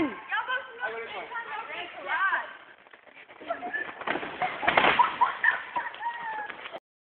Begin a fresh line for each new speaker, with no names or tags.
Martin!